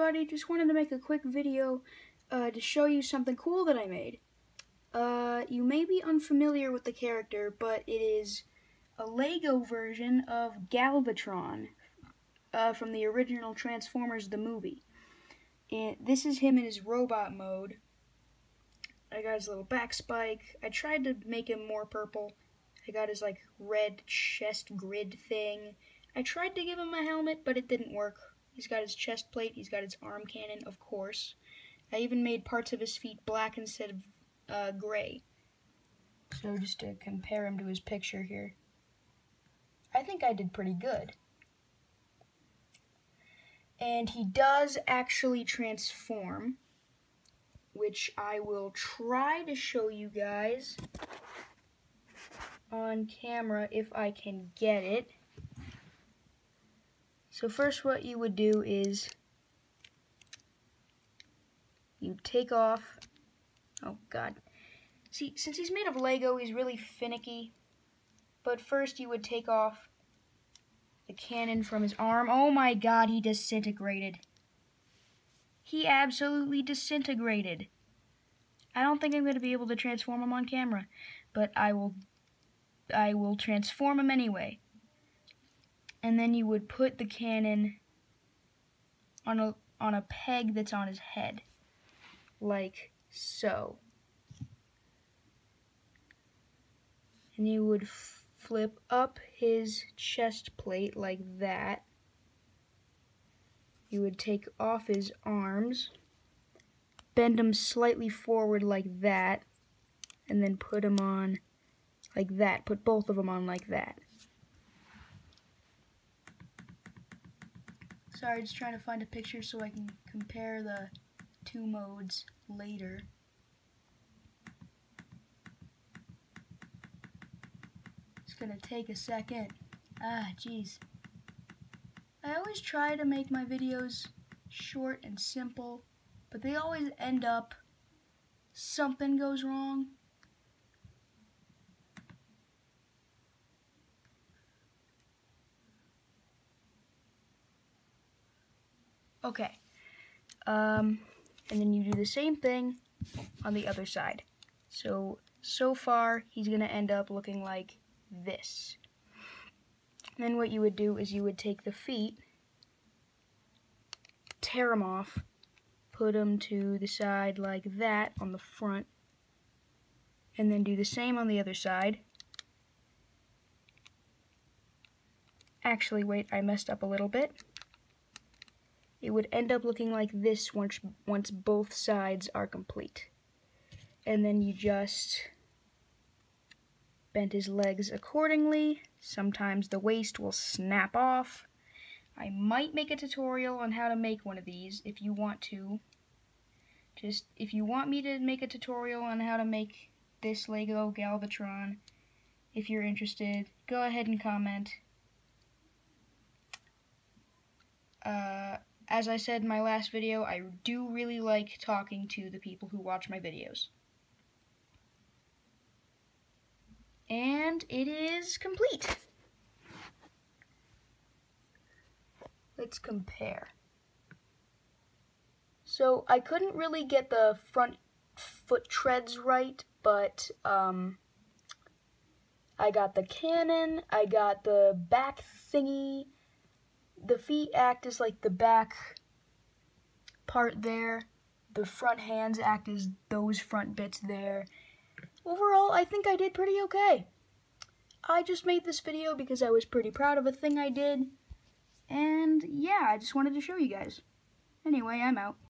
everybody, just wanted to make a quick video uh, to show you something cool that I made. Uh, you may be unfamiliar with the character, but it is a Lego version of Galvatron uh, from the original Transformers the movie. And this is him in his robot mode. I got his little back spike. I tried to make him more purple. I got his like red chest grid thing. I tried to give him a helmet, but it didn't work. He's got his chest plate, he's got his arm cannon, of course. I even made parts of his feet black instead of uh, gray. So just to compare him to his picture here. I think I did pretty good. And he does actually transform, which I will try to show you guys on camera if I can get it. So first what you would do is you take off, oh god, see since he's made of Lego he's really finicky, but first you would take off the cannon from his arm, oh my god he disintegrated, he absolutely disintegrated. I don't think I'm going to be able to transform him on camera, but I will I will transform him anyway and then you would put the cannon on a on a peg that's on his head like so. And you would flip up his chest plate like that. You would take off his arms bend them slightly forward like that and then put them on like that put both of them on like that Sorry, just trying to find a picture so I can compare the two modes later. It's gonna take a second. Ah, jeez. I always try to make my videos short and simple, but they always end up something goes wrong. Okay. Um, and then you do the same thing on the other side. So, so far, he's going to end up looking like this. then what you would do is you would take the feet, tear them off, put them to the side like that on the front, and then do the same on the other side. Actually, wait, I messed up a little bit it would end up looking like this once, once both sides are complete. And then you just bend his legs accordingly. Sometimes the waist will snap off. I might make a tutorial on how to make one of these if you want to. Just, if you want me to make a tutorial on how to make this Lego Galvatron, if you're interested, go ahead and comment. Uh, as I said in my last video, I do really like talking to the people who watch my videos. And it is complete. Let's compare. So I couldn't really get the front foot treads right, but um, I got the cannon, I got the back thingy, the feet act as like the back part there. The front hands act as those front bits there. Overall, I think I did pretty okay. I just made this video because I was pretty proud of a thing I did. And yeah, I just wanted to show you guys. Anyway, I'm out.